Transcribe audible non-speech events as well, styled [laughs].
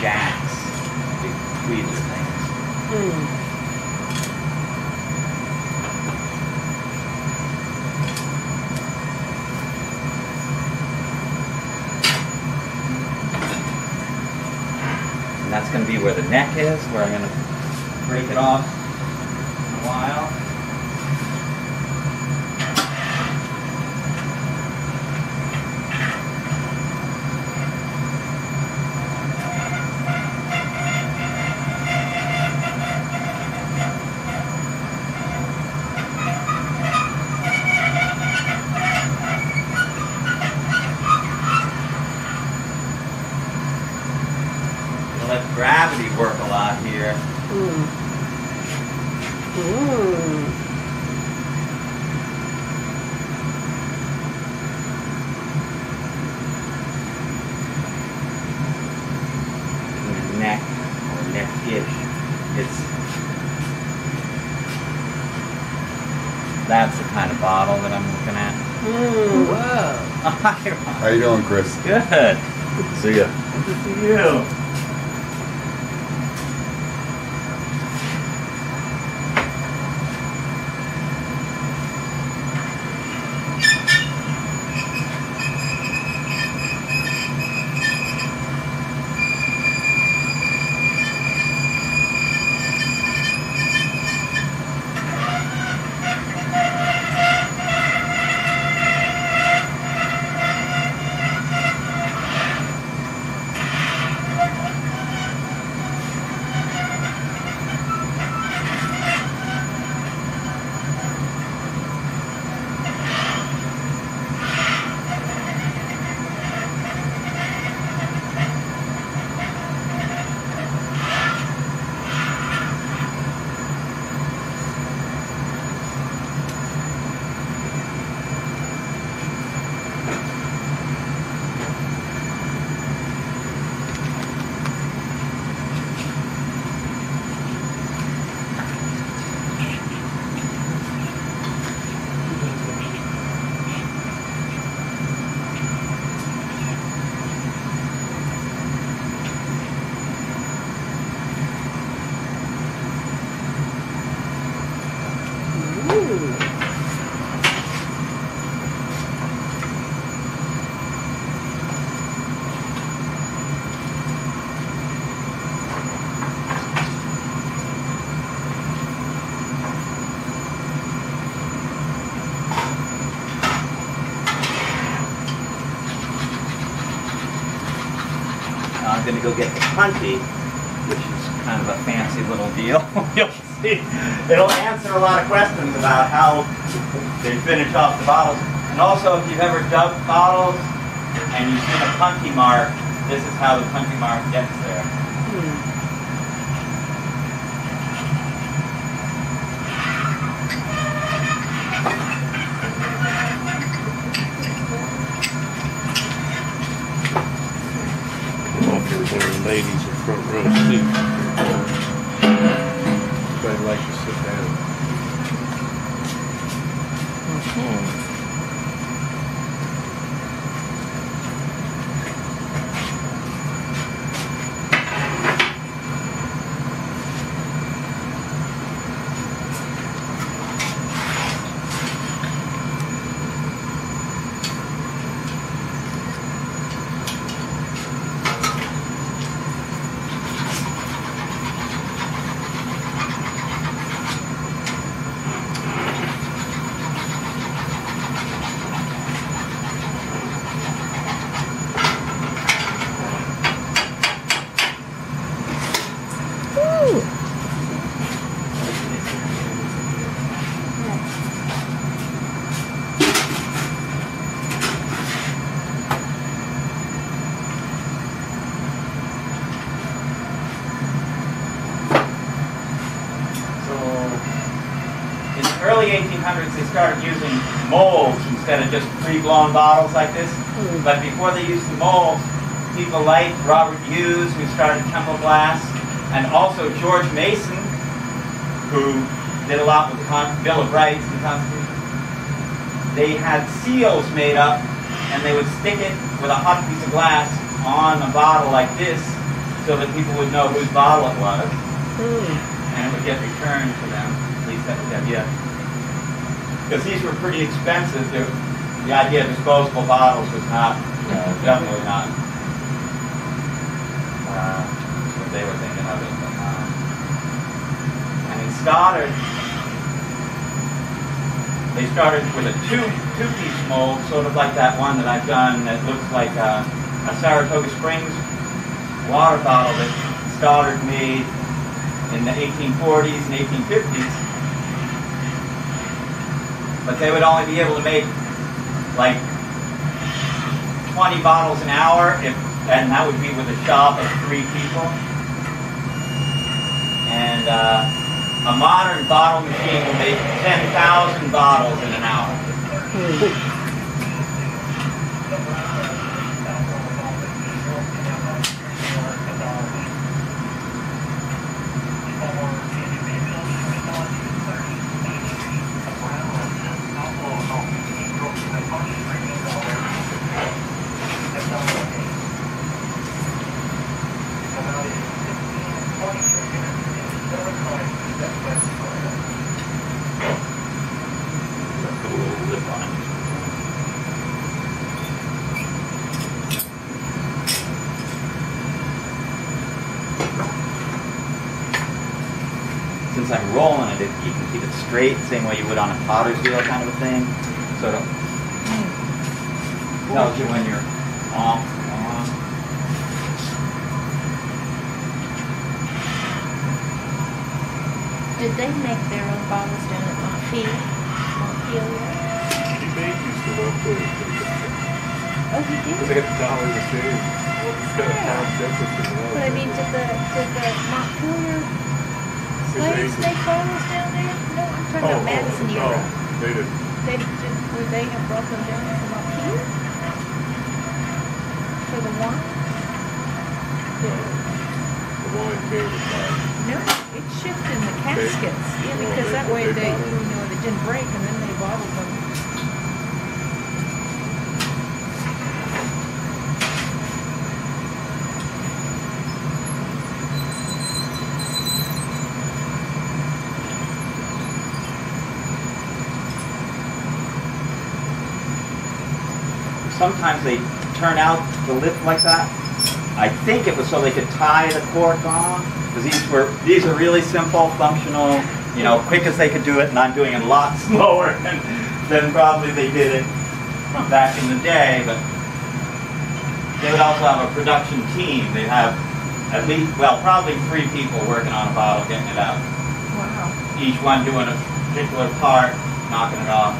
jacks, things. Hmm. And that's going to be where the neck is, where I'm going to break it off in a while. Gonna let gravity work a lot here. In the neck or neck-ish. It's that's the kind of bottle that I'm looking at. Whoa. [laughs] Hi, How you doing, Chris? Good. to See ya. Good to see you. I'm gonna go get the punty, which is kind of a fancy little deal. [laughs] You'll see. It'll answer a lot of questions about how they finish off the bottles. And also, if you've ever dubbed bottles and you've seen a punty mark, this is how the punty mark gets there. Hmm. Ladies in front row seat. They'd like to sit down. Ooh. So, in the early 1800s, they started using molds instead of just pre-blown bottles like this. Hmm. But before they used the molds, people like Robert Hewes, who started Temple Glass, and also George Mason, who did a lot with the Bill of Rights and the Constitution. They had seals made up, and they would stick it with a hot piece of glass on a bottle like this, so that people would know whose bottle it was, Hmm. and it would get returned to them. At least that was the idea. Because these were pretty expensive. The, the idea of disposable bottles was not, uh, definitely not uh, what they were thinking of it. But, uh, and in Stoddard, they started with a two two piece mold, sort of like that one that I've done that looks like a, a Saratoga Springs water bottle that Stoddard made in the 1840s and 1850s. But they would only be able to make like 20 bottles an hour, if, and that would be with a shop of three people. And uh, a modern bottle machine will make 10,000 bottles in an hour. Since I'm rolling it, it- you can keep it straight, same way you would on a potter's wheel kind of a thing. Sort of mm. tells you when you're off on. Did they make their own bottles down at Montpelier? Montpelier? He made used to work for it. Oh, he Because did? they got the dollar in the city. It's got a Tom Jefferson. and all But I mean, did the, did the Montpelier His slaves agent- make bottles down there? No, I'm talking Oh, about Madison oh, no, They didn't. They, did, would they have brought them down from Montpelier? For the wine? The wine came. No, it shipped in the caskets. Yeah, because that way they, you know, they didn't break and then they bottled them. Sometimes they turn out the lip like that. I think it was so they could tie the cork on, because these were these are really simple, functional, you know, quick as they could do it, and I'm doing it a lot [laughs] slower than, than probably they did it back in the day. But they would also have a production team. They'd have at least, well, probably three people working on a bottle, getting it out. Wow. Each one doing a particular part, knocking it off.